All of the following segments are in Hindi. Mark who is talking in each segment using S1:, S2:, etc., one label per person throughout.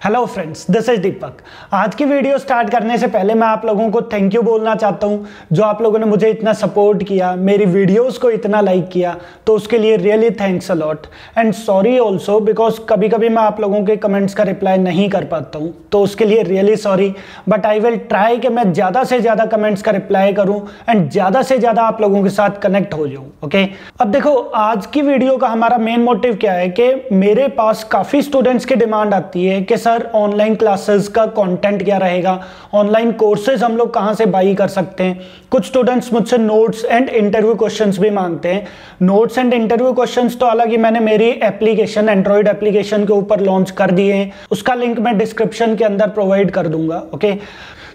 S1: Hello friends this is Deepak आज की वीडियो स्टार्ट करने से पहले मैं आप लोगों को थैंक यू बोलना चाहता हूँ। जो आप लोगों ने मुझे इतना सपोर्ट किया, मेरी वीडियोस को इतना लाइक किया तो उसके लिए really thanks a lot and sorry also because कभी कभी मैं आप लोगों के कमेंट्स का रिप्लाई नहीं कर पाता हूँ तो उसके लिए really sorry but I will try कि मैं ज़्यादा से ज़्यादा कमेंट्स का रिप्लाई करूँ एंड ज़्यादा से ज़्यादा आप लोगों के साथ कनेक्ट हो जाऊँ ओके okay? अब देखो, आज की वीडियो का हमारा मेन मोटिव क्या है कि मेरे पास काफ़ी स्टूडेंट्स की डिमांड आती है कि सर ऑनलाइन क्लासेस का कंटेंट क्या रहेगा? ऑनलाइन कोर्सेज हम लोग कहाँ से बाई कर सकते हैं? कुछ स्टूडेंट्स मुझसे नोट्स एंड इंटरव्यू क्वेश्चंस भी मांगते हैं। नोट्स एंड इंटरव्यू क्वेश्चंस तो हालाँकि मैंने मेरी एप्लीकेशन एंड्रॉइड एप्लीकेशन के ऊपर लॉन्च कर दिए हैं। उसका लिंक मैं डिस्क्रिप्शन के अंदर प्रोवाइड कर दूँगा ओके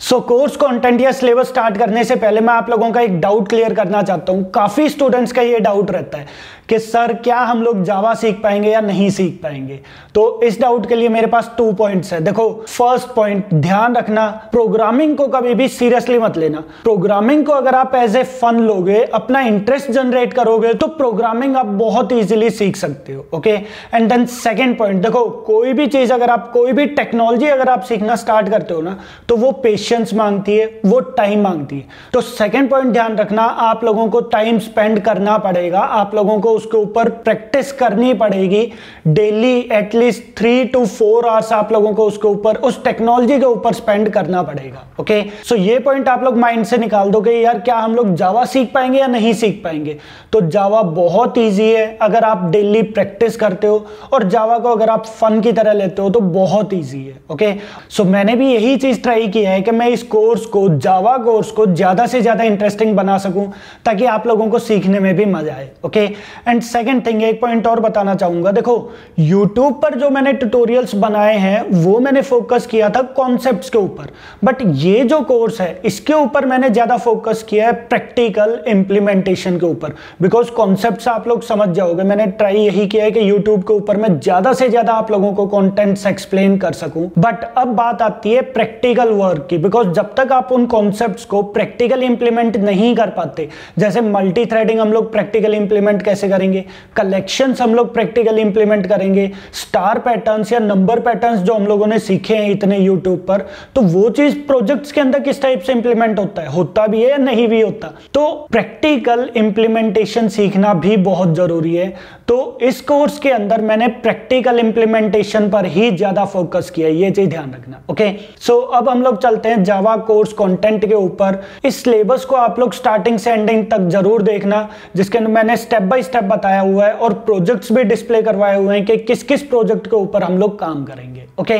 S1: सो कोर्स कंटेंट या सिलेबस स्टार्ट करने से पहले मैं आप लोगों का एक डाउट क्लियर करना चाहता हूँ। काफ़ी स्टूडेंट्स का ये डाउट रहता है कि, सर, क्या हम लोग जावा सीख पाएँगे या नहीं सीख पाएँगे? तो इस डाउट के लिए मेरे पास टू पॉइंट्स है। देखो फ़र्स्ट पॉइंट ध्यान रखना। प्रोग्रामिंग को कभी भी सीरियसली मत लेना। प्रोग्रामिंग को अगर आप एज ए फन लोगे, अपना इंटरेस्ट जनरेट करोगे तो प्रोग्रामिंग आप बहुत इजीली सीख सकते हो okay and then second point देखो, कोई भी चीज़ अगर आप, कोई भी टेक्नोलॉजी अगर आप सीखना स्टार्ट करते हो ना तो वो पेशेंस मांगती है, वो टाइम मांगती है। तो सेकेंड पॉइंट ध्यान रखना, आप लोगों को टाइम स्पेंड करना पड़ेगा। आप लोगों को उसके ऊपर प्रैक्टिस करनी पड़ेगी। Daily at least three two four hours आप लोगों को उसके ऊपर, उस टेक्नोलॉजी के ऊपर स्पेंड करना पड़ेगा। ओके सो ये पॉइंट आप लोग माइंड से निकाल दोगे यार, क्या हम लोग जावा सीख पाएँगे या नहीं सीख पाएँगे? तो जावा बहुत ईजी है, अगर आप डेली प्रैक्टिस करते हो, और जावा को अगर आप फन की तरह लेते हो तो बहुत ईजी है। ओके सो मैंने भी यही चीज़ ट्राई किया है कि मैं इस कोर्स को, जावा कोर्स को ज़्यादा से ज़्यादा इंटरेस्टिंग बना सकूँ, ताकि आप लोगों को सीखने में भी मज़ा आए ओके एंड सेकंड थिंग एक पॉइंट और बताना चाहूँगा। देखो यूट्यूब पर जो मैंने ट्यूटोरियल्स बनाए हैं, वो मैंने फोकस किया था कॉन्सेप्ट्स के ऊपर। बट ये जो कोर्स है, इसके ऊपर मैंने ज़्यादा फोकस किया है प्रैक्टिकल इंप्लीमेंटेशन के ऊपर। बिकॉज़ कॉन्सेप्ट आप लोग समझ जाओगे। मैंने ट्राई यही किया है कि यूट्यूब के ऊपर मैं ज़्यादा से ज़्यादा आप लोगों को कॉन्टेंट्स एक्सप्लेन कर सकूँ। बट अब बात आती है प्रैक्टिकल वर्क की बिकॉज़ जब तक आप उन कॉन्सेप्ट को प्रैक्टिकल इंप्लीमेंट नहीं कर पाते, जैसे मल्टी थ्रेडिंग हम लोग प्रैक्टिकल इंप्लीमेंट कैसे करेंगे? कलेक्शंस हम लोग प्रैक्टिकल इंप्लीमेंट करेंगे। स्टार पैटर्न्स या नंबर पैटर्न्स जो हम लोगों ने सीखे हैं इतने यूट्यूब पर तो वो चीज़ प्रोजेक्ट्स के अंदर किस टाइप से इंप्लीमेंट होता है? होता भी है या नहीं भी होता? तो प्रैक्टिकल इंप्लीमेंटेशन सीखना भी बहुत ज़रूरी है। तो इस कोर्स के अंदर मैंने प्रैक्टिकल इंप्लीमेंटेशन पर ही ज़्यादा फोकस किया ये चीज़ ध्यान रखना ओके सो अब हम लोग चलते हैं जावा कोर्स कंटेंट के ऊपर। इस सिलेबस को आप लोग स्टार्टिंग से एंडिंग तक ज़रूर देखना, जिसके अंदर मैंने स्टेप बाय स्टेप बताया हुआ है और प्रोजेक्ट्स भी डिस्प्ले करवाए हुए हैं कि किस किस प्रोजेक्ट के ऊपर हम लोग काम करेंगे ओके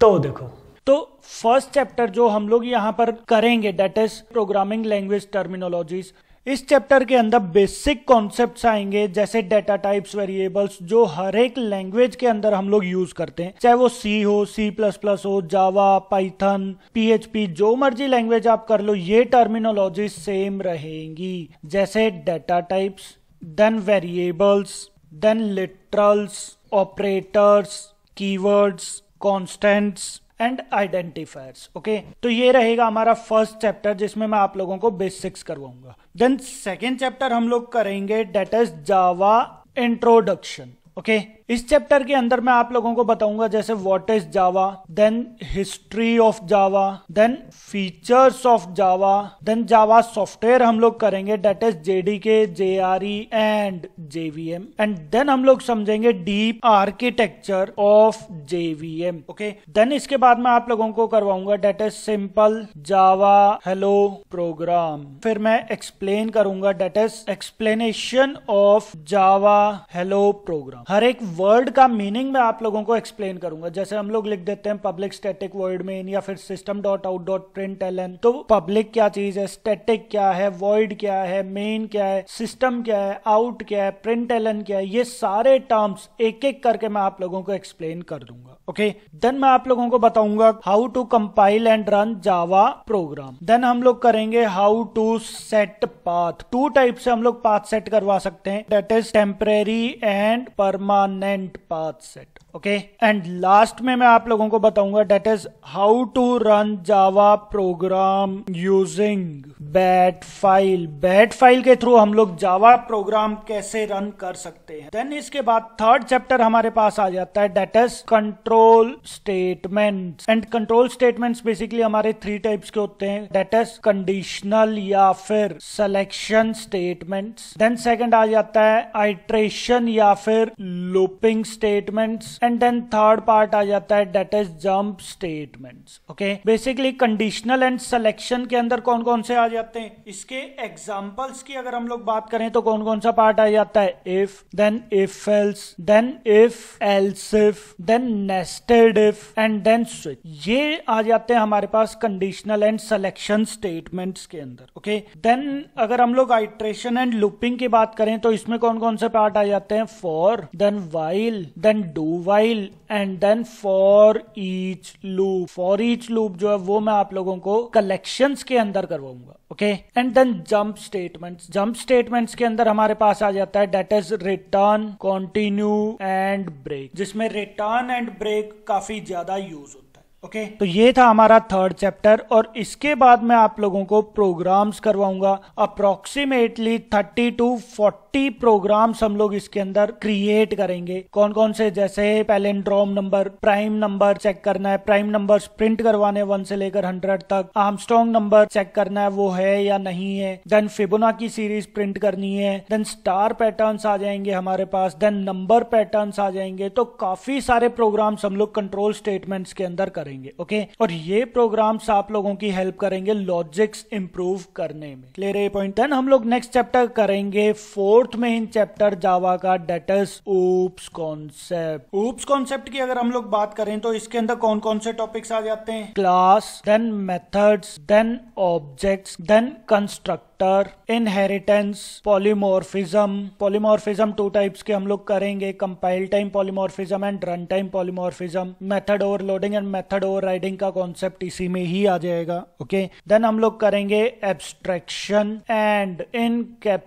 S1: तो देखो। तो फ़र्स्ट चैप्टर जो हम लोग यहाँ पर करेंगे that is programming language terminologies इस चैप्टर के अंदर बेसिक कॉन्सेप्ट्स आएँगे, जैसे डेटा टाइप्स वेरिएबल्स जो हर एक लैंग्वेज के अंदर हम लोग यूज़ करते हैं। चाहे वो सी हो सी प्लस प्लस हो जावा पाइथन पीएचपी जो मर्ज़ी लैंग्वेज आप कर लो, ये टर्मिनोलॉजी सेम रहेंगी। जैसे data types then variables then literals operators keywords constants and identifiers okay तो ये रहेगा हमारा फ़र्स्ट चैप्टर जिसमें मैं आप लोगों को बेसिक्स करवाऊँगा। देन सेकेंड चैप्टर हम लोग करेंगे that is Java introduction okay इस चैप्टर के अंदर मैं आप लोगों को बताऊँगा जैसे what is Java then history of Java then features of Java then Java software हम लोग करेंगे that is JDK J R E and JVM and then हम लोग समझेंगे deep architecture of JVM okay then इसके बाद मैं आप लोगों को करवाऊँगा that is simple Java hello program फिर मैं एक्सप्लेन करूँगा that is explanation of Java hello program हर एक वर्ड का मीनिंग मैं आप लोगों को एक्सप्लेन करूँगा। जैसे हम लोग लिख देते हैं पब्लिक स्टैटिक वर्ड में या फिर system dot out dot print L N तो पब्लिक क्या चीज़ है? स्टैटिक क्या है? वर्ड क्या है? मेन क्या है? सिस्टम क्या है? आउट क्या है? प्रिंट एल एन क्या है? ये सारे टर्म्स एक एक करके मैं आप लोगों को एक्सप्लेन कर दूँगा। ओके देन मैं आप लोगों को बताऊँगा how to compile and run Java program then हम लोग करेंगे how to set path two type से हम लोग पाथ सेट करवा सकते हैं। That is temporary and permanent path set okay and last में मैं आप लोगों को बताऊँगा that is how to run Java program using
S2: bat file bat file के थ्रू हम लोग जावा प्रोग्राम कैसे रन कर सकते हैं? देन इसके बाद थर्ड चैप्टर हमारे पास आ जाता है that is control statement and control statements basically हमारे थ्री टाइप्स के होते हैं डेट इज़ कंडीशनल या फिर सिलेक्शन स्टेटमेंट्स देन सेकंड आ जाता है आइट्रेशन या फिर looping statements and then third part आ जाता है that is jump statements okay basically conditional and selection के अंदर कौन कौन से आ जाते हैं? इसके एग्जाम्पल्स की अगर हम लोग बात करें तो कौन कौन सा पार्ट आ जाता है? If then if else then if else if then nested if and then switch ये आ जाते हैं हमारे पास कंडीशनल एंड सिलेक्शन स्टेटमेंट्स के अंदर ओके okay? देन अगर हम लोग आइट्रेशन एंड लुपिंग की बात करें तो इसमें कौन कौन से पार्ट आ जाते हैं? For then while then do while and then for each loop for each loop जो है वो मैं आप लोगों को कलेक्शन के अंदर करवाऊँगा okay and then jump statement jump statements के अंदर हमारे पास आ जाता है that is return continue and break जिसमें रिटर्न एंड ब्रेक काफ़ी ज़्यादा यूज़ होता है। Okay okay. तो ये था हमारा थर्ड चैप्टर और इसके बाद मैं आप लोगों को programs करवाऊँगा। Approximately thirty to forty programs हम लोग इसके अंदर क्रिएट करेंगे। कौन कौन से? जैसे palindrome number prime number check करना है। प्राइम नंबर प्रिंट करवाने वन से लेकर हंड्रेड तक। आर्मस्ट्रॉन्ग नंबर चेक करना है, वो है या नहीं है। देन फिबोना की सीरीज़ प्रिंट करनी है। देन स्टार पैटर्न आ जाएँगे हमारे पास। देन नंबर पैटर्न आ जाएँगे। तो काफ़ी सारे प्रोग्राम्स हम लोग कंट्रोल स्टेटमेंट्स के अंदर करेंगे करेंगे ओके और ये प्रोग्राम्स आप लोगों की हेल्प करेंगे लॉजिक्स इंप्रूव करने में। क्लियर ये पॉइंट देन हम लोग नेक्स्ट चैप्टर करेंगे फोर्थ मेन चैप्टर जावा का that's OOPs concept OOPs concept की अगर हम लोग बात करें तो इसके अंदर कौन कौन से टॉपिक्स आ जाते हैं? Class then methods then objects then construct constructor inheritance polymorphism polymorphism two types के हम लोग करेंगे. Compile time polymorphism and run time polymorphism method overloading and method overriding का कॉन्सेप्ट इसी में ही आ जाएगा. Okay okay? देन हम लोग करेंगे abstraction and encapsulation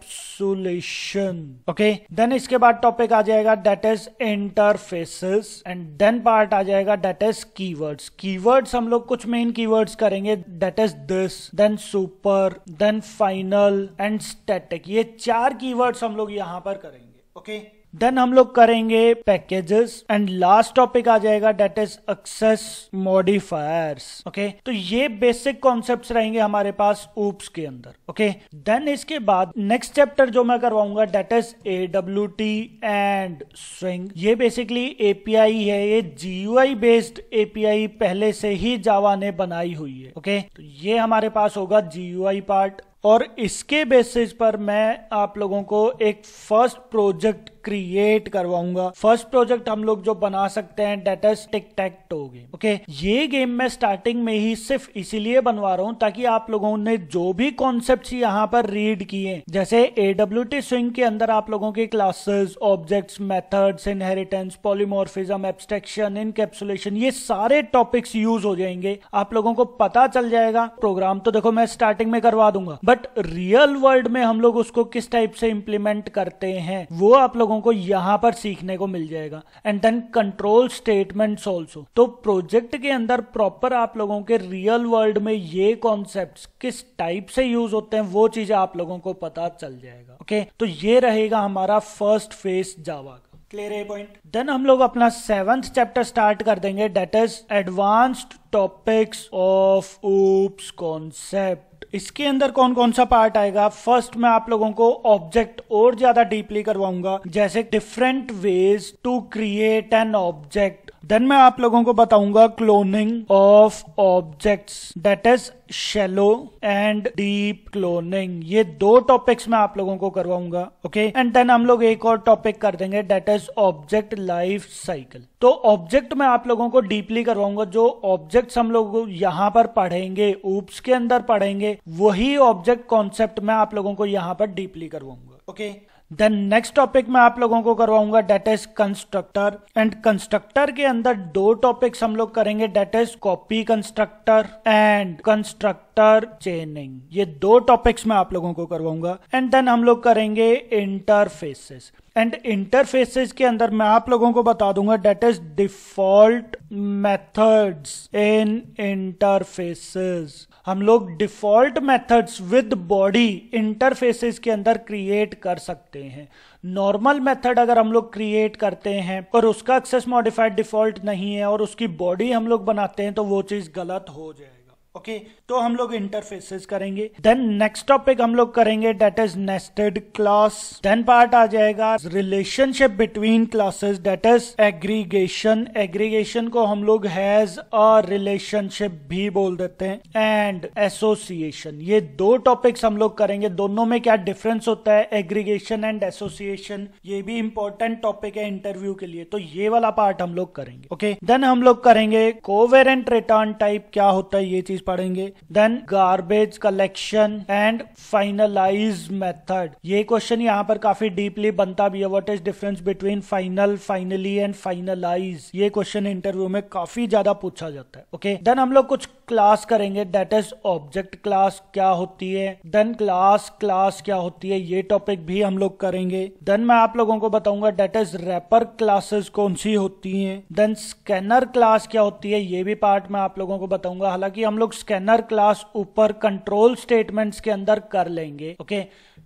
S2: okay then इसके बाद टॉपिक आ जाएगा that is interfaces and then part आ जाएगा डेट इज़ कीवर्ड्स कीवर्ड्स हम लोग कुछ मेन कीवर्ड्स करेंगे. That is this then super then fine final and static ये चार कीवर्ड्स हम लोग यहाँ पर करेंगे ओके okay? देन हम लोग करेंगे पैकेजेस एंड लास्ट टॉपिक आ जाएगा that is access modifiers okay तो ये बेसिक कॉन्सेप्ट रहेंगे हमारे पास ऊप्स के अंदर ओके okay? देन इसके बाद नेक्स्ट चैप्टर जो मैं करवाऊँगा that is A W T and swing ये बेसिकली एपीआई है, ये जीयूआई बेस्ड एपीआई पहले से ही जावा ने बनाई हुई है ओके okay? तो ये हमारे पास होगा जीयूआई पार्ट और इसके बेसिस पर मैं आप लोगों को एक फ़र्स्ट प्रोजेक्ट क्रिएट करवाऊँगा। फ़र्स्ट प्रोजेक्ट हम लोग जो बना सकते हैं that's tic tac toe game okay ये गेम मैं स्टार्टिंग में ही सिर्फ़ इसीलिए बनवा रहा हूँ ताकि आप लोगों ने जो भी कॉन्सेप्ट यहाँ पर रीड किए, जैसे एडब्ल्यू टी स्विंग के अंदर आप लोगों के classes objects methods inheritance polymorphism abstraction encapsulation ये सारे टॉपिक्स यूज़ हो जाएँगे। आप लोगों को पता चल जाएगा। प्रोग्राम तो देखो मैं स्टार्टिंग में करवा दूँगा। बट रियल वर्ल्ड में हम लोग उसको किस टाइप से इंप्लीमेंट करते हैं, वो आप लोगों को यहाँ पर सीखने को मिल जाएगा। And then control statements also तो प्रोजेक्ट के अंदर प्रॉपर आप लोगों के रियल वर्ल्ड में ये कॉन्सेप्ट किस टाइप से यूज़ होते हैं, वो चीज़ें आप लोगों को पता चल जाएगा। Okay okay? तो ये रहेगा हमारा फ़र्स्ट फेस जावा का। क्लियर है पॉइंट देन हम लोग अपना सेवंथ चैप्टर स्टार्ट कर देंगे that is advanced topics of OOPs concept इसके अंदर कौन कौन सा पार्ट आएगा? फ़र्स्ट मैं आप लोगों को ऑब्जेक्ट और ज़्यादा डीपली करवाऊँगा। जैसे different ways to create an object then मैं आप लोगों को बताऊँगा cloning of objects that is shallow and deep cloning ये दो टॉपिक्स मैं आप लोगों को करवाऊँगा ओके एंड देन हम लोग एक और टॉपिक कर देंगे that is object life cycle तो ऑब्जेक्ट मैं आप लोगों को डीपली करवाऊँगा, जो ऑब्जेक्ट्स हम लोग यहाँ पर पढ़ेंगे ऊप्स के अंदर पढ़ेंगे, वही ऑब्जेक्ट कॉन्सेप्ट मैं आप लोगों को यहाँ पर deeply करवाऊँगा okay okay? Then next topic मैं आप लोगों को करवाऊँगा that is constructor and constructor के अंदर दो टॉपिक्स हम लोग करेंगे that is copy constructor and constructor chaining ये दो टॉपिक्स मैं आप लोगों को करवाऊँगा। एंड देन हम लोग करेंगे इंटरफेसेस एंड इंटरफेसेस के अंदर मैं आप लोगों को बता दूँगा that is default methods in interfaces हम लोग default methods with body interfaces के अंदर क्रिएट कर सकते हैं। नॉर्मल मेथड अगर हम लोग क्रिएट करते हैं और उसका एक्सेस मॉडिफाइड डिफ़ॉल्ट नहीं है और उसकी बॉडी हम लोग बनाते हैं तो वो चीज़ गलत हो जाए ओके okay, तो हम लोग इंटरफेसेस करेंगे। देन नेक्स्ट टॉपिक हम लोग करेंगे that is nested class then part आ जाएगा relationship between classes that is aggregation aggregation को हम लोग हैज़ अ रिलेशनशिप भी बोल देते हैं एंड एसोसिएशन ये दो टॉपिक्स हम लोग करेंगे। दोनों में क्या डिफरेंस होता है? एग्रीगेशन एंड एसोसिएशन ये भी इंपॉर्टेंट टॉपिक है इंटरव्यू के लिए। तो ये वाला पार्ट हम लोग करेंगे। Okay okay? देन हम लोग करेंगे कोवेरेंट रिटर्न टाइप क्या होता है ये चीज़ पढ़ेंगे then garbage collection and finalize method ये क्वेश्चन यहाँ पर काफ़ी डीपली बनता भी है what is difference between final finally and finalize ये क्वेश्चन इंटरव्यू में काफ़ी ज़्यादा पूछा जाता है ओके okay? देन हम लोग कुछ क्लास करेंगे डेट इज़ ऑब्जेक्ट क्लास क्या होती है देन क्लास क्लास क्या होती है ये टॉपिक भी हम लोग करेंगे देन मैं आप लोगों को बताऊँगा डेट इज़ रैपर क्लासेस कौन सी होती हैं देन स्कैनर क्लास क्या होती है ये भी पार्ट मैं आप लोगों को बताऊँगा हालाँकि हम लोग स्कैनर क्लास ऊपर कंट्रोल स्टेटमेंट्स के अंदर कर लेंगे ओके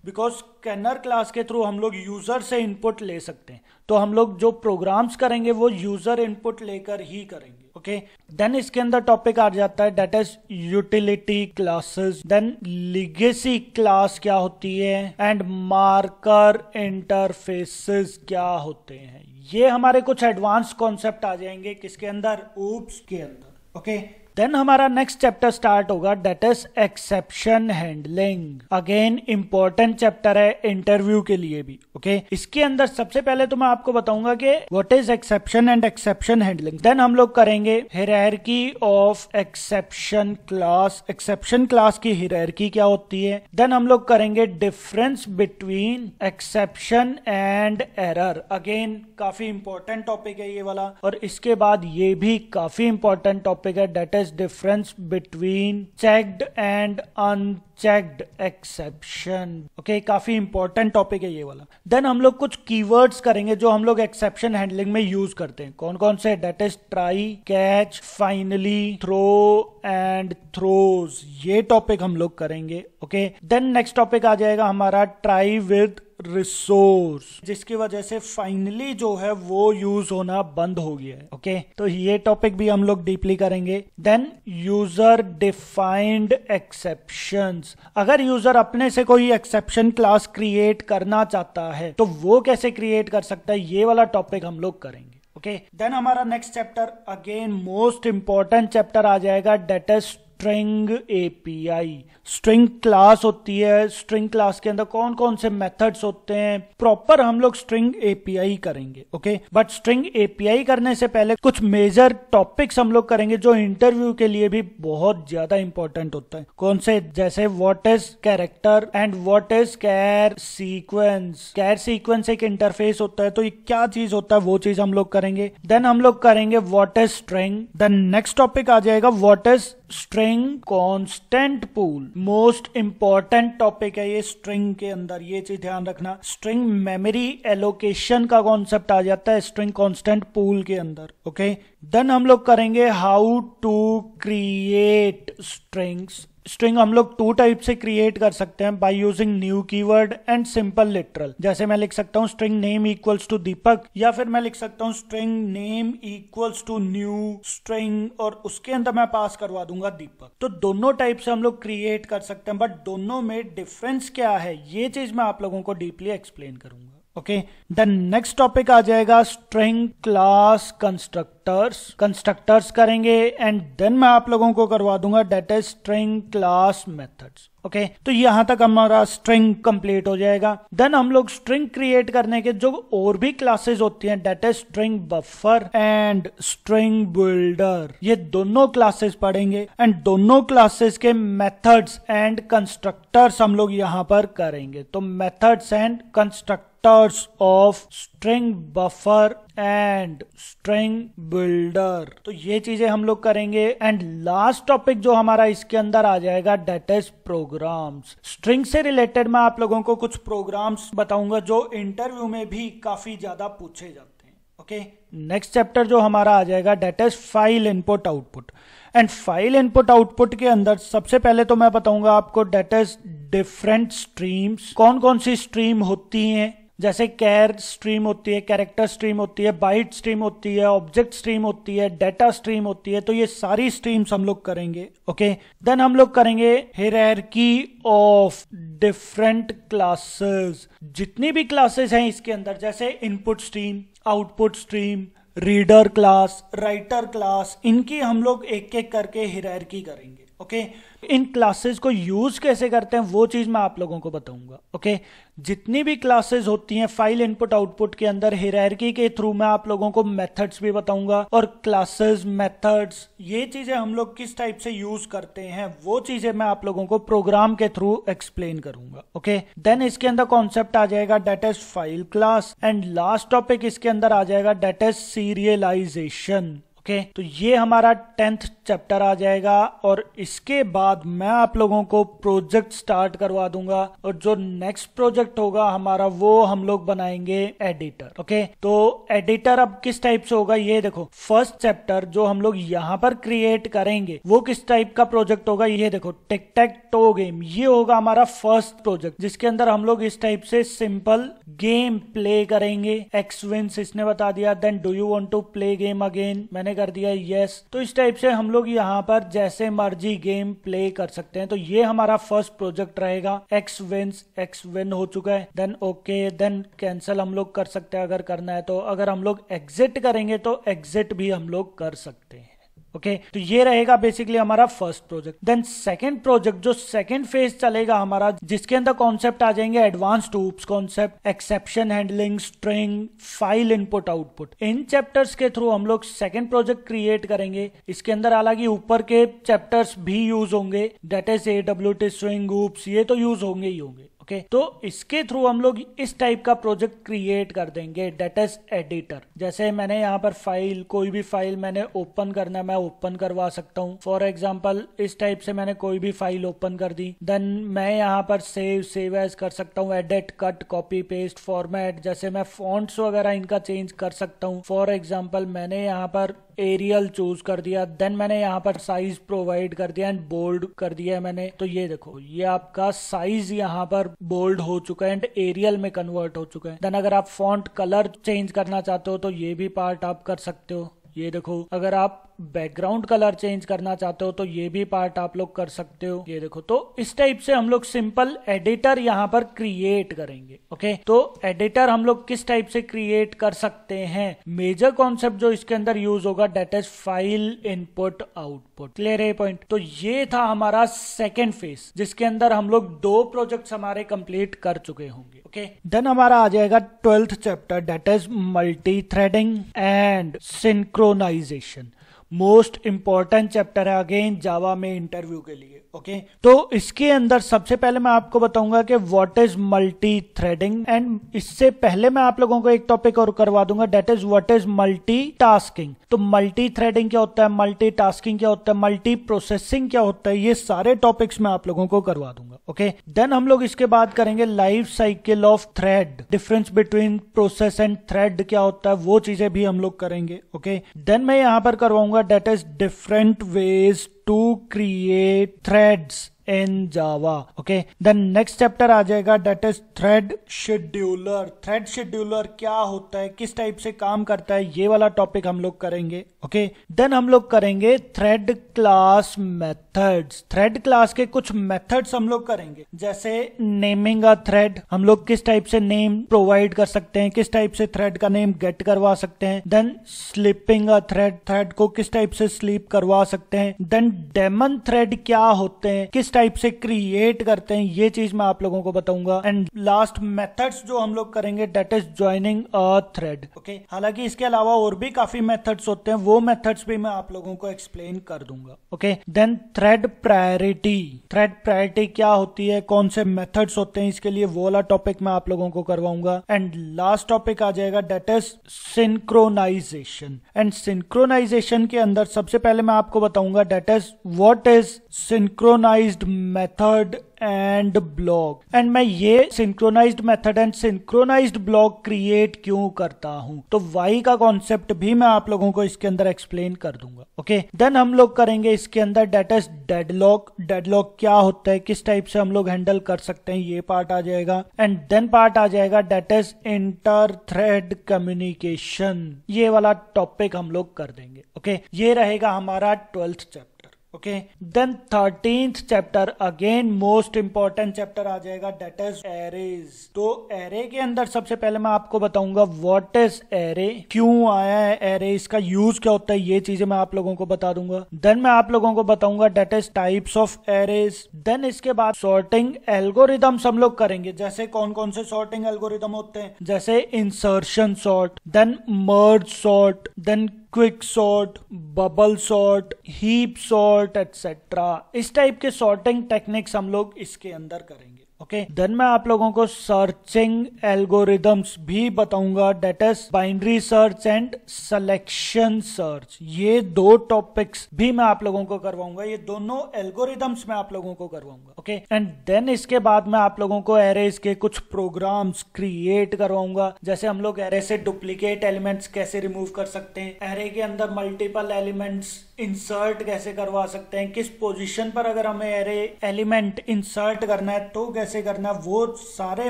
S2: बिकॉज़ स्कैनर क्लास के थ्रू हम लोग यूज़र से इनपुट ले सकते हैं। तो हम लोग जो प्रोग्राम्स करेंगे, वो यूज़र इनपुट लेकर ही करेंगे ओके देन इसके अंदर टॉपिक आ जाता है that is utility classes then legacy class क्या होती है? एंड मार्कर इंटरफेसेस क्या होते हैं? ये हमारे कुछ एडवांस कॉन्सेप्ट आ जाएँगे किसके अंदर? ऊप्स के अंदर ओके okay? देन हमारा नेक्स्ट चैप्टर स्टार्ट होगा that is exception handling again important chapter है इंटरव्यू के लिए भी ओके okay? इसके अंदर सबसे पहले तो मैं आपको बताऊँगा कि what is exception and exception handling then हम लोग करेंगे hierarchy of exception class exception class की हिरकी क्या होती है? देन हम लोग करेंगे difference between exception and error again काफ़ी इंपॉर्टेंट टॉपिक है ये वाला। और इसके बाद ये भी काफ़ी इंपॉर्टेंट टॉपिक है that is difference between checked and unchecked exception okay काफ़ी इंपॉर्टेंट टॉपिक है ये वाला। देन हम लोग कुछ कीवर्ड्स करेंगे जो हम लोग एक्सेप्शन हैंडलिंग में यूज़ करते हैं। कौन कौन से? That is try catch finally throw and throws ये टॉपिक हम लोग करेंगे। ओके देन नेक्स्ट टॉपिक आ जाएगा हमारा ट्राई विद रिसोर्स जिसकी वजह से फाइनली जो है वो यूज़ होना बंद हो गया है ओके okay? तो ये टॉपिक भी हम लोग डीपली करेंगे देन यूज़र डिफाइंड एक्सेप्शन अगर यूज़र अपने से कोई एक्सेप्शन क्लास क्रिएट करना चाहता है तो वो कैसे क्रिएट कर सकता है ये वाला टॉपिक हम लोग करेंगे ओके okay? देन हमारा next chapter again most important chapter आ जाएगा that is string API string class होती है। स्ट्रिंग क्लास के अंदर कौन कौन से मेथड्स होते हैं? प्रॉपर हम लोग स्ट्रिंग एपीआई करेंगे ओके बट स्ट्रिंग एपीआई करने से पहले कुछ मेजर टॉपिक्स हम लोग करेंगे जो इंटरव्यू के लिए भी बहुत ज़्यादा इंपॉर्टेंट होता है। कौन से? जैसे what is character and what is char sequence char sequence एक इंटरफेस होता है तो ये क्या चीज़ होता है, वो चीज़ हम लोग करेंगे। देन हम लोग करेंगे what is string then next topic आ जाएगा what is string constant pool most important topic है ये स्ट्रिंग के अंदर। ये चीज़ ध्यान रखना। स्ट्रिंग मेमोरी एलोकेशन का कॉन्सेप्ट आ जाता है स्ट्रिंग कांस्टेंट पूल के अंदर ओके okay? देन हम लोग करेंगे how to create strings string हम लोग टू टाइप से क्रिएट कर सकते हैं by using new keyword and simple literal जैसे मैं लिख सकता हूँ string name equals to Deepak, या फिर मैं लिख सकता हूँ string name equals to new string और उसके अंदर मैं पास करवा दूँगा दीपक. तो दोनों टाइप से हम लोग क्रिएट कर सकते हैं बट दोनों में डिफरेंस क्या है? ये चीज़ मैं आप लोगों को डीपली एक्सप्लेन करूँगा. ओके देन नेक्स्ट टॉपिक आ जाएगा स्ट्रिंग क्लास कंस्ट्रक्टर्स कंस्ट्रक्टर्स करेंगे एंड देन मैं आप लोगों को करवा दूँगा that is string class methods okay तो यहाँ तक हमारा स्ट्रिंग कंप्लीट हो जाएगा. देन हम लोग स्ट्रिंग क्रिएट करने के जो और भी क्लासेस होती हैं that is string buffer and string builder ये दोनों क्लासेस पढ़ेंगे एंड दोनों क्लासेस के मेथड्स एंड कंस्ट्रक्टर्स हम लोग यहाँ पर करेंगे. तो methods and construct chapters of string buffer and string builder तो ये चीज़ें हम लोग करेंगे। एंड लास्ट टॉपिक जो हमारा इसके अंदर आ जाएगा डेट इज़ प्रोग्राम्स स्ट्रिंग से रिलेटेड मैं आप लोगों को कुछ प्रोग्राम्स बताऊँगा जो इंटरव्यू में भी काफ़ी ज़्यादा पूछे जाते हैं। ओके नेक्स्ट चैप्टर जो हमारा आ जाएगा that is file input output and file input output के अंदर सबसे पहले तो मैं बताऊँगा आपको डेट इज़ डिफरेंट स्ट्रीम्स कौन कौन सी स्ट्रीम होती हैं? जैसे कैर स्ट्रीम होती है कैरेक्टर स्ट्रीम होती है बाइट स्ट्रीम होती है ऑब्जेक्ट स्ट्रीम होती है डेटा स्ट्रीम होती है तो ये सारी स्ट्रीम्स हम लोग करेंगे ओके देन हम लोग करेंगे की ऑफ़ डिफरेंट क्लासेस जितनी भी क्लासेस हैं इसके अंदर, जैसे input stream output stream reader class writer class इनकी हम लोग एक एक करके हिरैरकी करेंगे। ओके इन क्लासेस को यूज़ कैसे करते हैं, वो चीज़ मैं आप लोगों को बताऊँगा। ओके जितनी भी क्लासेस होती हैं फ़ाइल इनपुट आउटपुट के अंदर हिरैरकी के थ्रू मैं आप लोगों को मेथड्स भी बताऊँगा और क्लासेस मेथड्स ये चीज़ें हम लोग किस टाइप से यूज़ करते हैं, वो चीज़ें मैं आप लोगों को प्रोग्राम के थ्रू एक्सप्लेन करूँगा। ओके देन इसके अंदर कॉन्सेप्ट आ जाएगा that is file class and last topic इसके अंदर आ जाएगा डेट इज़ सीरियलाइजेशन ओके? तो ये हमारा टेंथ चैप्टर आ जाएगा और इसके बाद मैं आप लोगों को प्रोजेक्ट स्टार्ट करवा दूँगा और जो नेक्स्ट प्रोजेक्ट होगा हमारा वो हम लोग बनाएँगे एडिटर, ओके? तो एडिटर अब किस टाइप से होगा? ये देखो फ़र्स्ट चैप्टर जो हम लोग यहाँ पर क्रिएट करेंगे, वो किस टाइप का प्रोजेक्ट होगा? ये देखो, टेक टेक टो गेम, ये होगा हमारा फ़र्स्ट प्रोजेक्ट जिसके अंदर हम लोग इस टाइप से सिंपल गेम प्ले करेंगे। एक्स विंस इसने बता दिया then do you want to play game again मैंने कर दिया यस तो इस टाइप से हम लोग यहाँ पर जैसे मर्ज़ी गेम प्ले कर सकते हैं। तो ये हमारा फ़र्स्ट प्रोजेक्ट रहेगा। एक्स विंस एक्स विन हो चुका है। देन ओके देन कैंसिल हम लोग कर सकते हैं अगर करना है तो। अगर हम लोग एग्जिट करेंगे तो एग्जिट भी हम लोग कर सकते हैं। ओके? okay, तो ये रहेगा बेसिकली हमारा first project then second project जो सेकंड फ़ेज़ चलेगा हमारा जिसके अंदर कॉन्सेप्ट आ जाएँगे advance OOPs concept exception handling string file input output इन चैप्टर्स के थ्रू हम लोग सेकंड प्रोजेक्ट क्रिएट करेंगे। इसके अंदर हालाँकि ऊपर के चैप्टर्स भी यूज़ होंगे। That is A W T swing ये तो यूज़ होंगे ही होंगे। ओके okay, तो इसके थ्रू हम लोग इस टाइप का प्रोजेक्ट क्रिएट कर देंगे डेट इज़ एडिटर जैसे मैंने यहाँ पर फ़ाइल कोई भी फ़ाइल मैंने ओपन करना मैं ओपन करवा सकता हूँ. फॉर एग्ज़ाम्पल इस टाइप से मैंने कोई भी फ़ाइल ओपन कर दी. देन मैं यहाँ पर सेव सेव एज कर सकता हूँ. Edit cut copy paste format जैसे मैं फॉन्ट्स वगैरह इनका चेंज कर सकता हूँ. फॉर एग्ज़ाम्पल मैंने यहाँ पर एरियल चूज़ कर दिया। देन मैंने यहाँ पर साइज़ प्रोवाइड कर दिया एंड बोल्ड कर दिया है मैंने। तो ये देखो, ये आपका साइज़ यहाँ पर बोल्ड हो चुका है एंड एरियल में कन्वर्ट हो चुका है। देन अगर आप फॉन्ट कलर चेंज करना चाहते हो तो ये भी पार्ट आप कर सकते हो। ये देखो, अगर आप बैकग्राउंड कलर चेंज करना चाहते हो तो ये भी पार्ट आप लोग कर सकते हो। ये देखो तो इस टाइप से हम लोग सिंपल एडिटर यहाँ पर क्रिएट करेंगे ओके तो एडिटर हम लोग किस टाइप से क्रिएट कर सकते हैं? मेजर कॉन्सेप्ट जो इसके अंदर यूज़ होगा that is file input output clear है पॉइंट तो ये था हमारा सेकेंड फ़ेज़ जिसके अंदर हम लोग दो प्रोजेक्ट हमारे कंप्लीट कर चुके होंगे ओके देन हमारा आ जाएगा twelfth chapter that is multi threading and synchronization most important chapter है अगेन जावा में इंटरव्यू के लिए। Okay okay? तो इसके अंदर सबसे पहले मैं आपको बताऊँगा कि what is multi threading and इससे पहले मैं आप लोगों को एक टॉपिक और करवा दूँगा that is what is multi tasking तो मल्टी थ्रेडिंग क्या होता है मल्टी टास्किंग क्या होता है मल्टी प्रोसेसिंग क्या होता है ये सारे टॉपिक्स मैं आप लोगों को करवा दूँगा ओके okay? देन हम लोग इसके बाद करेंगे life cycle of thread difference between process and thread क्या होता है वो चीज़ें भी हम लोग करेंगे ओके okay? देन मैं यहाँ पर करवाऊँगा that is different ways to create threads in Java okay then next chapter आ जाएगा that is thread scheduler thread scheduler क्या होता है? किस टाइप से काम करता है? ये वाला टॉपिक हम लोग करेंगे ओके okay? देन हम लोग करेंगे thread class methods thread class के कुछ मेथड्स हम लोग करेंगे। जैसे नेमिंग अ थ्रेड हम लोग किस टाइप से नेम प्रोवाइड कर सकते हैं? किस टाइप से थ्रेड का नेम गेट करवा सकते हैं? Then sleeping a thread thread को किस टाइप से स्लीप करवा सकते हैं? देन डेमन थ्रेड क्या होते हैं? किस टाइप से क्रिएट करते हैं, ये चीज़ मैं आप लोगों को बताऊँगा। एंड लास्ट मेथड्स जो हम लोग करेंगे that is joining a thread okay हालाँकि इसके अलावा और भी काफ़ी मेथड्स होते हैं, वो मेथड्स भी मैं आप लोगों को एक्सप्लेन कर दूँगा okay then thread priority thread priority क्या होती है? कौन से मेथड्स होते हैं? इसके लिए वो वाला टॉपिक मैं आप लोगों को करवाऊँगा। एंड लास्ट टॉपिक आ जाएगा that is synchronization and synchronization के अंदर सबसे पहले मैं आपको बताऊँगा that is what is synchronized method and block and मैं ये synchronized method and synchronized block create क्यों करता हूँ? तो वाई का कॉन्सेप्ट भी मैं आप लोगों को इसके अंदर एक्सप्लेन कर दूँगा ओके okay? देन हम लोग करेंगे इसके अंदर डेटा डेडलॉक डेडलॉक क्या होता है? किस टाइप से हम लोग हैंडल कर सकते हैं? ये पार्ट आ जाएगा. एंड देन पार्ट आ जाएगा that is inter thread communication ये वाला टॉपिक हम लोग कर देंगे ओके okay? ये रहेगा हमारा twelfth chapter okay then thirteenth chapter again most important chapter आ जाएगा डेट इज़ एरेज तो एरे के अंदर सबसे पहले मैं आपको बताऊँगा व्हाट इज़ एरे क्यों आया है एरे इसका यूज़ क्या होता है? ये चीज़ें मैं आप लोगों को बता दूँगा. देन मैं आप लोगों को बताऊँगा that is types of arrays then इसके बाद सॉर्टिंग एल्गोरिदम्स हम लोग करेंगे. जैसे कौन कौन से सॉर्टिंग एल्गोरिदम होते हैं? जैसे insertion sort then merge sort then quick sort, bubble sort, heap sort etcetera इस टाइप के सॉर्टिंग टेक्निक्स हम लोग इसके अंदर करेंगे। ओके देन मैं आप लोगों को सर्चिंग एल्गोरिदम्स भी बताऊँगा. That is binary search and selection search ये दो टॉपिक्स भी मैं आप लोगों को करवाऊँगा. ये दोनों एल्गोरिदम्स मैं आप लोगों को करवाऊँगा. ओके एंड देन इसके बाद मैं आप लोगों को एरेज के कुछ प्रोग्राम्स क्रिएट करवाऊँगा. जैसे हम लोग एरे से डुप्लीकेट एलिमेंट्स कैसे रिमूव कर सकते हैं? एरे के अंदर मल्टीपल एलिमेंट्स इंसर्ट कैसे करवा सकते हैं? किस पोजीशन पर अगर हमें एरे एलिमेंट इंसर्ट करना है तो कैसे करना है? वो सारे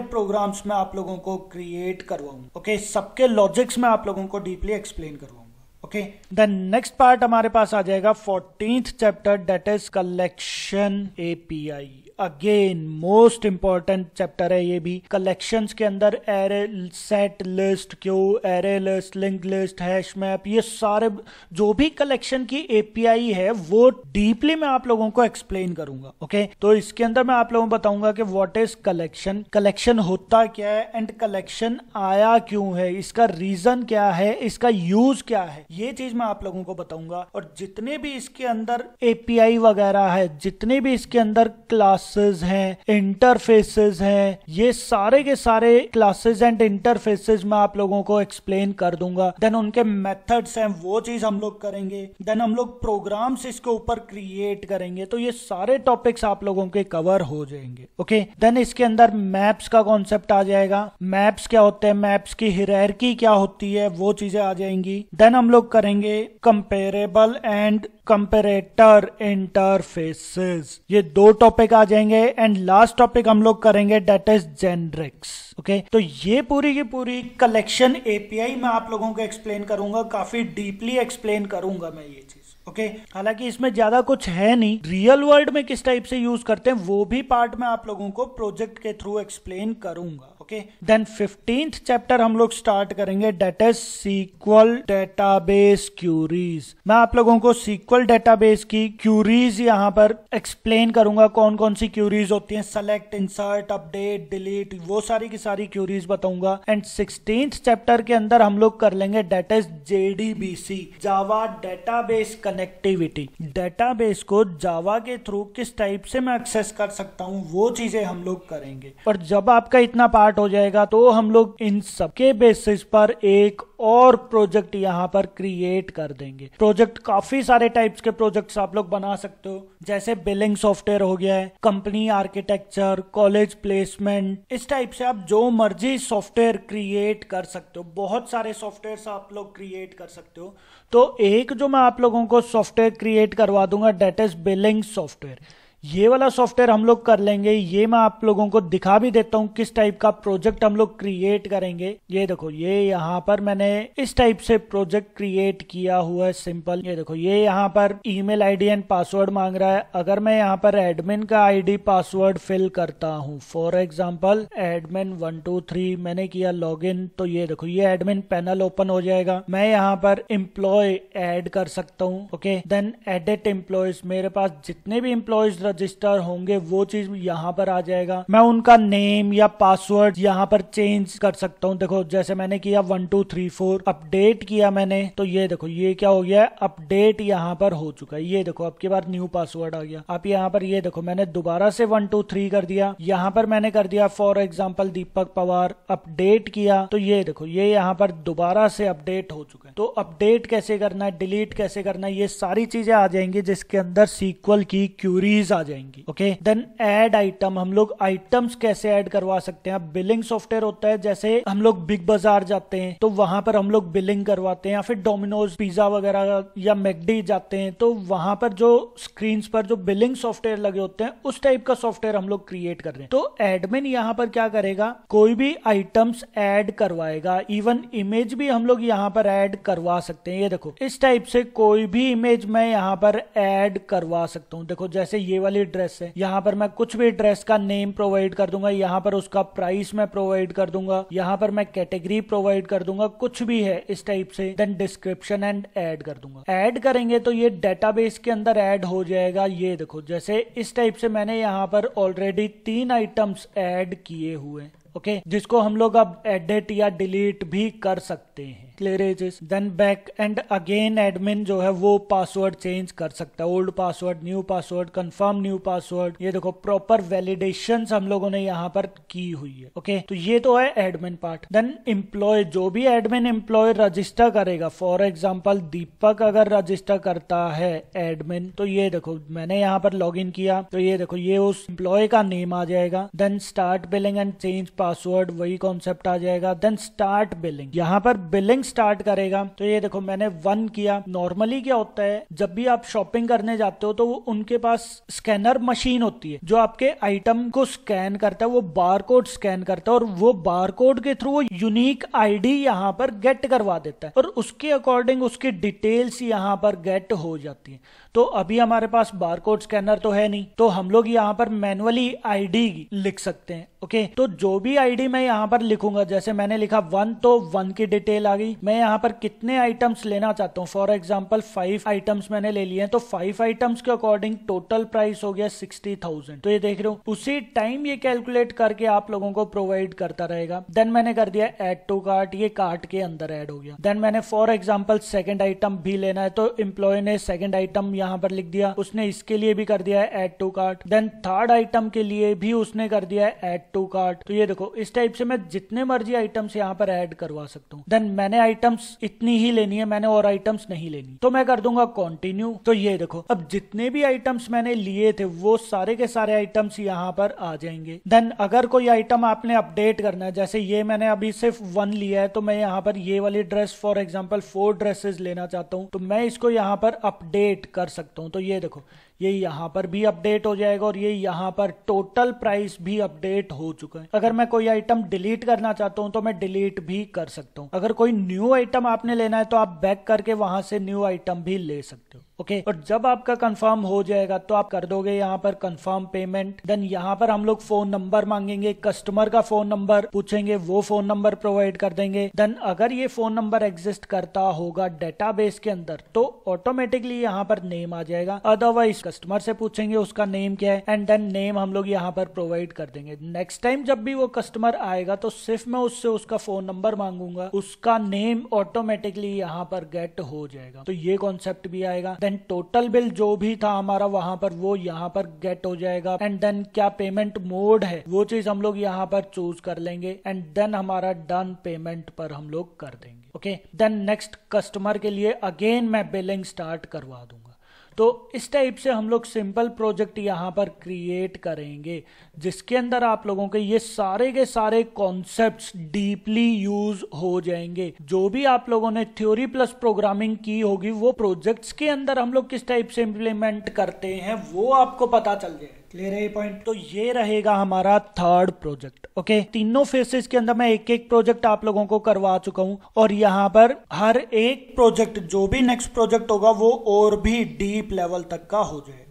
S2: प्रोग्राम्स में आप लोगों को क्रिएट करवाऊँगा ओके सबके लॉजिक्स में आप लोगों को डीपली एक्सप्लेन करवाऊँगा ओके द नेक्स्ट पार्ट हमारे पास आ जाएगा fourteenth chapter that is collection API again most important chapter है ये भी। कलेक्शंस के अंदर array set list queue array list link list hash map ये सारे जो भी कलेक्शन की एपीआई है, वो डीपली मैं आप लोगों को एक्सप्लेन करूँगा ओके तो इसके अंदर मैं आप लोगों को बताऊँगा कि व्हाट इज़ कलेक्शन कलेक्शन होता क्या है एंड कलेक्शन आया क्यों है? इसका रीजन क्या है? इसका यूज़ क्या है? ये चीज़ मैं आप लोगों को बताऊँगा। और जितने भी इसके अंदर एपीआई वगैरह है, जितने भी इसके अंदर क्लास क्लासेस हैं इंटरफेसेस हैं, ये सारे के सारे क्लासेस एंड इंटरफेसेस मैं आप लोगों को एक्सप्लेन कर दूँगा। देन उनके मेथड्स हैं, वो चीज़ हम लोग करेंगे। देन हम लोग प्रोग्राम्स इसके ऊपर क्रिएट करेंगे। तो ये सारे टॉपिक्स आप लोगों के कवर हो जाएँगे ओके okay? देन इसके अंदर मैप्स का कॉन्सेप्ट आ जाएगा। मैप्स क्या होते हैं? मैप्स की हिरैरकी क्या होती है? वो चीज़ें आ जाएँगी। देन हम लोग करेंगे कंपेरेबल एंड कंपेरेटर इंटरफेसेस ये दो टॉपिक आ जाएँगे एंड लास्ट टॉपिक हम लोग करेंगे डेट इज़ जेनरिक्स ओके तो ये पूरी की पूरी कलेक्शन एपीआई मैं आप लोगों को एक्सप्लेन करूँगा, काफ़ी डीपली एक्सप्लेन करूँगा मैं ये चीज़. Okay okay? हालाँकि इसमें ज़्यादा कुछ है नहीं. रियल वर्ल्ड में किस टाइप से यूज़ करते हैं, वो भी पार्ट में आप लोगों को प्रोजेक्ट के थ्रू एक्सप्लेन करूँगा. ओके देन फिफ्टींथ चैप्टर हम लोग स्टार्ट करेंगे that is SQL database queries मैं आप लोगों को सीक्वल डेटाबेस की क्यूरीज यहाँ पर एक्सप्लेन करूँगा कौन कौन सी क्यूरीज होती हैं सेलेक्ट इंसर्ट अपडेट डिलीट वो सारी की सारी क्यूरीज बताऊँगा. एंड सिक्सटींथ चैप्टर के अंदर हम लोग कर लेंगे that is JDBC Java database connectivity database को जावा के थ्रू किस टाइप से मैं एक्सेस कर सकता हूँ, वो चीज़ें हम लोग करेंगे. और जब आपका इतना पार्ट स्टार्ट हो जाएगा तो हम लोग इन सबके बेसिस पर एक और प्रोजेक्ट यहाँ पर क्रिएट कर देंगे। प्रोजेक्ट काफ़ी सारे टाइप्स के प्रोजेक्ट्स आप लोग बना सकते हो। जैसे बिलिंग सॉफ्टवेयर हो गया है कंपनी आर्किटेक्चर कॉलेज प्लेसमेंट इस टाइप से आप जो मर्ज़ी सॉफ्टवेयर क्रिएट कर सकते हो। बहुत सारे सॉफ्टवेयर आप लोग क्रिएट कर सकते हो। तो एक जो मैं आप लोगों को सॉफ्टवेयर क्रिएट करवा दूँगा डेट इज़ बिलिंग सॉफ्टवेयर ये वाला सॉफ्टवेयर हम लोग कर लेंगे, ये मैं आप लोगों को दिखा भी देता हूँ किस टाइप का प्रोजेक्ट हम लोग क्रिएट करेंगे। ये देखो, ये यहाँ पर मैंने इस टाइप से प्रोजेक्ट क्रिएट किया हुआ है सिंपल ये देखो, ये यहाँ पर ईमेल आईडी एंड पासवर्ड मांग रहा है। अगर मैं यहाँ पर एडमिन का आईडी पासवर्ड फिल करता हूँ for example admin one two three मैंने किया लॉग तो ये देखो, ये एडमिन पैनल ओपन हो जाएगा। मैं यहाँ पर एम्प्लॉय एड कर सकता हूँ ओके देन एडिट एम्प्लॉयज़ मेरे पास जितने भी एम्प्लॉयज़ रजिस्टर होंगे, वो चीज़ यहाँ पर आ जाएगा। मैं उनका नेम या पासवर्ड यहाँ पर चेंज कर सकता हूँ। देखो, जैसे मैंने किया one two three four update किया मैंने तो ये देखो, ये क्या हो गया? अपडेट यहाँ पर हो चुका है। ये देखो आपके बाद न्यू पासवर्ड आ गया। आप यहाँ पर ये देखो, मैंने दोबारा से वन टू थ्री कर दिया। यहाँ पर मैंने कर दिया for example Deepak Pawar update किया। तो ये देखो, ये यहाँ पर दोबारा से अपडेट हो चुका है। तो अपडेट कैसे करना है डिलीट कैसे करना है, ये सारी चीज़ें आ जाएँगी जिसके अंदर सीक्वल की क्यूरीज आ जाएँगी। ओके देन एड आइटम हम लोग आइटम्स कैसे ऐड करवा सकते हैं? बिलिंग सॉफ्टवेयर होता है, जैसे हम लोग बिग बाज़ार जाते हैं तो वहाँ पर हम लोग बिलिंग करवाते हैं, या फिर डोमिनोज पिज्जा वगैरह या मैकडी जाते हैं तो वहाँ पर जो स्क्रीन पर जो बिलिंग सॉफ्टवेयर लगे होते हैं, उस टाइप का सॉफ्टवेयर हम लोग क्रिएट कर रहे हैं। तो एडमिन यहाँ पर क्या करेगा? कोई भी आइटम्स ऐड करवाएगा। इवन इमेज भी हम लोग यहाँ पर ऐड करवा सकते हैं। ये देखो, इस टाइप से कोई भी इमेज मैं यहाँ पर ऐड करवा सकता हूँ। देखो, जैसे ये वाली ड्रेस है। यहाँ पर मैं कुछ भी ड्रेस का नेम प्रोवाइड कर दूँगा, यहाँ पर उसका प्राइस मैं प्रोवाइड कर दूँगा, यहाँ पर मैं कैटेगरी प्रोवाइड कर दूँगा, कुछ भी है इस टाइप से देन डिस्क्रिप्शन एंड एड कर दूँगा। एड करेंगे तो ये डेटाबेस के अंदर एड हो जाएगा, ये देखो, जैसे इस टाइप से मैंने यहाँ पर ऑलरेडी तीन आइटम्स एड किए हुए ओके? जिसको हम लोग अब एडिट या डिलीट भी कर सकते हैं। क्लियरेजेस then back end again admin जो है वो पासवर्ड चेंज कर सकता है। Old password new password confirm new password ये देखो प्रॉपर वैलिडेशन हम लोगों ने यहाँ पर की हुई है। ओके? okay? तो ये तो है एडमिन पार्ट देन एम्प्लॉय जो भी एडमिन एम्प्लॉय रजिस्टर करेगा। फॉर एग्ज़ाम्पल दीपक अगर रजिस्टर करता है एडमिन तो ये देखो, मैंने यहाँ पर लॉग किया। तो ये देखो, ये उस एम्प्लॉय का नेम आ जाएगा। Then start billing and change password वही कॉन्सेप्ट आ जाएगा देन स्टार्ट बिलिंग यहाँ पर बिलिंग स्टार्ट करेगा. तो ये देखो, मैंने वन किया. नॉर्मली क्या होता है, जब भी आप शॉपिंग करने जाते हो तो उनके पास स्कैनर मशीन होती है, जो आपके आइटम को स्कैन करता है, वो बार कोड स्कैन करता है, और वो बार कोड के थ्रू वो यूनिक आईडी यहाँ पर गेट करवा देता है, और उसके अकॉर्डिंग उसकी डिटेल्स यहाँ पर गेट हो जाती है. तो अभी हमारे पास बारकोड स्कैनर तो है नहीं। तो हम लोग यहाँ पर मैनुअली आईडी लिख सकते हैं ओके तो जो भी आईडी मैं यहाँ पर लिखूँगा, जैसे मैंने लिखा वन तो वन की डिटेल आ गई। मैं यहाँ पर कितने आइटम्स लेना चाहता हूँ? फॉर एग्ज़ाम्पल फाइव आइटम्स मैंने ले लिए तो फाइव आइटम्स के अकॉर्डिंग टोटल प्राइस हो गया सिक्सटी थाउज़ेंड तो ये देख रहे हो, उसी टाइम ये कैलकुलेट करके आप लोगों को प्रोवाइड करता रहेगा। देन मैंने कर दिया एड टू कार्ट ये कार्ट के अंदर एड हो गया। देन मैंने फॉर एग्ज़ाम्पल सेकेंड आइटम भी लेना है तो एम्प्लॉय ने सेकेंड आइटम यहाँ पर लिख दिया। उसने इसके लिए भी कर दिया है add to cart then third item के लिए भी उसने कर दिया है एड टू कार्ट तो ये देखो, इस टाइप से मैं जितने मर्ज़ी आइटम्स यहाँ पर ऐड करवा सकता हूँ। देन मैंने आइटम्स इतनी ही लेनी है, मैंने और आइटम्स नहीं लेनी। तो मैं कर दूँगा कॉन्टिन्यू तो ये देखो, अब जितने भी आइटम्स मैंने लिए थे, वो सारे के सारे आइटम्स यहाँ पर आ जाएँगे। देन अगर कोई आइटम आपने अपडेट करना है, जैसे ये मैंने अभी सिर्फ़ वन लिया है तो मैं यहाँ पर ये वाली dress for example four dresses लेना चाहता हूँ। तो मैं इसको यहाँ पर अपडेट कर सकता हूँ। तो ये देखो ये यहाँ पर भी अपडेट हो जाएगा और ये यहाँ पर टोटल प्राइस भी अपडेट हो चुका है। अगर मैं कोई आइटम डिलीट करना चाहता हूँ तो मैं डिलीट भी कर सकता हूँ। अगर कोई न्यू आइटम आपने लेना है तो आप बैक करके वहाँ से न्यू आइटम भी ले सकते हो ओके okay. और जब आपका कंफर्म हो जाएगा तो आप कर दोगे यहाँ पर कंफर्म पेमेंट देन यहाँ पर हम लोग फ़ोन नंबर मांगेंगे कस्टमर का फ़ोन नंबर पूछेंगे, वो फ़ोन नंबर प्रोवाइड कर देंगे। देन अगर ये फ़ोन नंबर एग्जिस्ट करता होगा डेटाबेस के अंदर तो ऑटोमेटिकली यहाँ पर नेम आ जाएगा। अदरवाइज़ कस्टमर से पूछेंगे उसका नेम क्या है एंड देन नेम हम लोग यहाँ पर प्रोवाइड कर देंगे। नेक्स्ट टाइम जब भी वो कस्टमर आएगा तो सिर्फ़ मैं उससे उसका फ़ोन नंबर मांगूँगा, उसका नेम ऑटोमेटिकली यहाँ पर गेट हो जाएगा। तो ये कॉन्सेप्ट भी आएगा। देन टोटल बिल जो भी था हमारा वहाँ पर, वो यहाँ पर गेट हो जाएगा। एंड देन क्या पेमेंट मोड है, वो चीज़ हम लोग यहाँ पर चूज़ कर लेंगे। एंड देन हमारा डन पेमेंट पर हम लोग कर देंगे। ओके देन नेक्स्ट कस्टमर के लिए अगेन मैं बिलिंग स्टार्ट करवा दूँगा। तो इस टाइप से हम लोग सिंपल प्रोजेक्ट यहाँ पर क्रिएट करेंगे, जिसके अंदर आप लोगों के ये सारे के सारे कॉन्सेप्ट्स डीपली यूज़ हो जाएँगे। जो भी आप लोगों ने थ्योरी प्लस प्रोग्रामिंग की होगी, वो प्रोजेक्ट्स के अंदर हम लोग किस टाइप से इम्प्लीमेंट करते हैं, वो आपको पता चल जाएगा। क्लियर है ये पॉइंट तो ये रहेगा हमारा थर्ड प्रोजेक्ट ओके तीनों फेसेस के अंदर मैं एक एक प्रोजेक्ट आप लोगों को करवा चुका हूँ और यहाँ पर हर एक प्रोजेक्ट जो भी नेक्स्ट प्रोजेक्ट होगा, वो और भी डीप लेवल तक का हो जाएगा।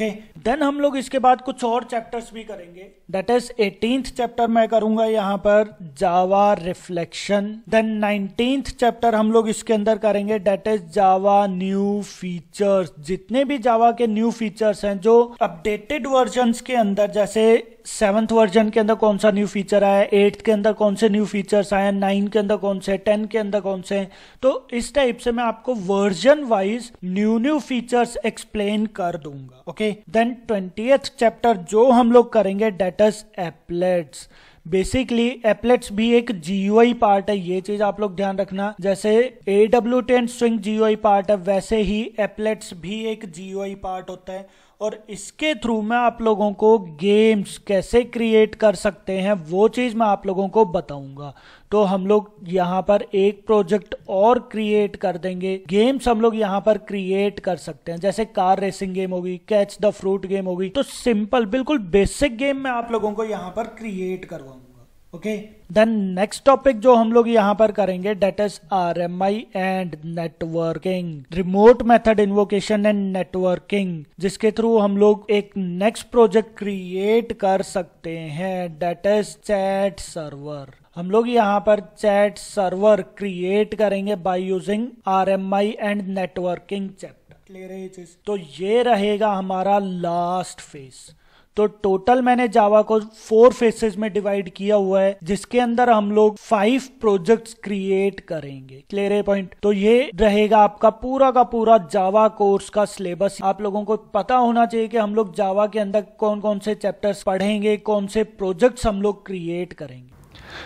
S2: ओके? देन हम लोग इसके बाद कुछ और चैप्टर्स भी करेंगे। दैट इज़ एटीन चैप्टर मैं करूँगा यहाँ पर Java reflection then nineteen chapter हम लोग इसके अंदर करेंगे that is Java new features जितने भी जावा के न्यू फीचर्स हैं, जो अपडेटेड वर्जन के अंदर, जैसे सेवंथ वर्जन के अंदर कौन सा न्यू फीचर आया एट्थ के अंदर कौन से न्यू फीचर्स आए नाइन के अंदर कौन से? टेन के अंदर कौन से तो इस टाइप से मैं आपको version wise new new features explain कर दूँगा ओके देन ट्वेंटी चैप्टर जो हम लोग करेंगे डेटस एपलेट्स बेसिकली एपलेट्स भी एक जीओई पार्ट है, ये चीज़ आप लोग ध्यान रखना। जैसे A W T and Swing GUI part है, वैसे ही एपलेट्स भी एक जीओई पार्ट होता है। और इसके थ्रू मैं आप लोगों को गेम्स कैसे क्रिएट कर सकते हैं, वो चीज़ मैं आप लोगों को बताऊँगा। तो हम लोग यहाँ पर एक प्रोजेक्ट और क्रिएट कर देंगे। गेम्स हम लोग यहाँ पर क्रिएट कर सकते हैं, जैसे कार रेसिंग गेम होगी कैच द फ्रूट गेम होगी। तो सिंपल बिल्कुल बेसिक गेम मैं आप लोगों को यहाँ पर क्रिएट करवाऊँगा। ओके देन नेक्स्ट टॉपिक जो हम लोग यहाँ पर करेंगे that is R M I and networking remote method invocation and networking जिसके थ्रू हम लोग एक नेक्स्ट प्रोजेक्ट क्रिएट कर सकते हैं डेट इज़ चैट सर्वर हम लोग यहाँ पर चैट सर्वर क्रिएट करेंगे by using R M I and networking chapter clear है ये चीज़? तो ये रहेगा हमारा लास्ट फ़ेज़ तो टोटल मैंने जावा को फोर फेसेस में डिवाइड किया हुआ है, जिसके अंदर हम लोग फाइव प्रोजेक्ट्स क्रिएट करेंगे। क्लियर है पॉइंट तो ये रहेगा आपका पूरा का पूरा जावा कोर्स का सिलेबस आप लोगों को पता होना चाहिए कि हम लोग जावा के अंदर कौन कौन से चैप्टर्स पढ़ेंगे, कौन से प्रोजेक्ट्स हम लोग क्रिएट करेंगे।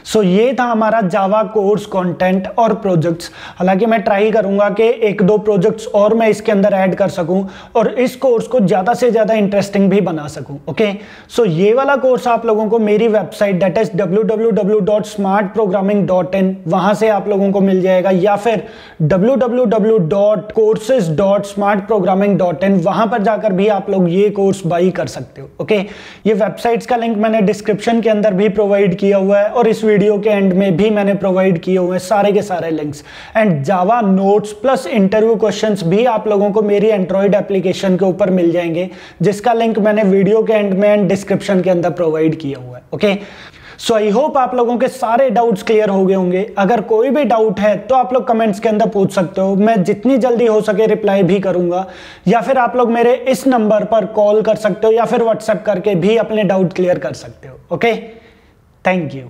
S2: सो so, ये था हमारा जावा कोर्स कंटेंट और प्रोजेक्ट्स हालाँकि मैं ट्राई करूँगा कि एक दो प्रोजेक्ट्स और मैं इसके अंदर ऐड कर सकूँ और इस कोर्स को ज़्यादा से ज़्यादा इंटरेस्टिंग भी बना सकूँ ओके सो ये वाला कोर्स आप लोगों को मेरी वेबसाइट डेट इज़ www.smartprogramming.in वहाँ से आप लोगों को मिल जाएगा। या फिर www.courses.smartprogramming.in वहाँ पर जाकर भी आप लोग ये कोर्स बाई कर सकते हो ओके okay? ये वेबसाइट्स का लिंक मैंने डिस्क्रिप्शन के अंदर भी प्रोवाइड किया हुआ है और इस वीडियो के एंड में भी मैंने प्रोवाइड किए हुए सारे के सारे links and Java notes plus interview questions भी आप लोगों को मेरी एंड्रॉइड एप्लीकेशन के ऊपर मिल जाएँगे, जिसका लिंक मैंने वीडियो के एंड में एंड डिस्क्रिप्शन के अंदर प्रोवाइड किया हुआ है ओके सो आई होप आप लोगों के सारे डाउट्स क्लियर हो गए होंगे। अगर कोई भी डाउट है तो आप लोग कमेंट्स के अंदर पूछ सकते हो। मैं जितनी जल्दी हो सके रिप्लाई भी करूँगा। या फिर आप लोग मेरे इस नंबर पर कॉल कर सकते हो, या फिर व्हाट्सएप करके भी अपने डाउट क्लियर कर सकते हो ओके थैंक यू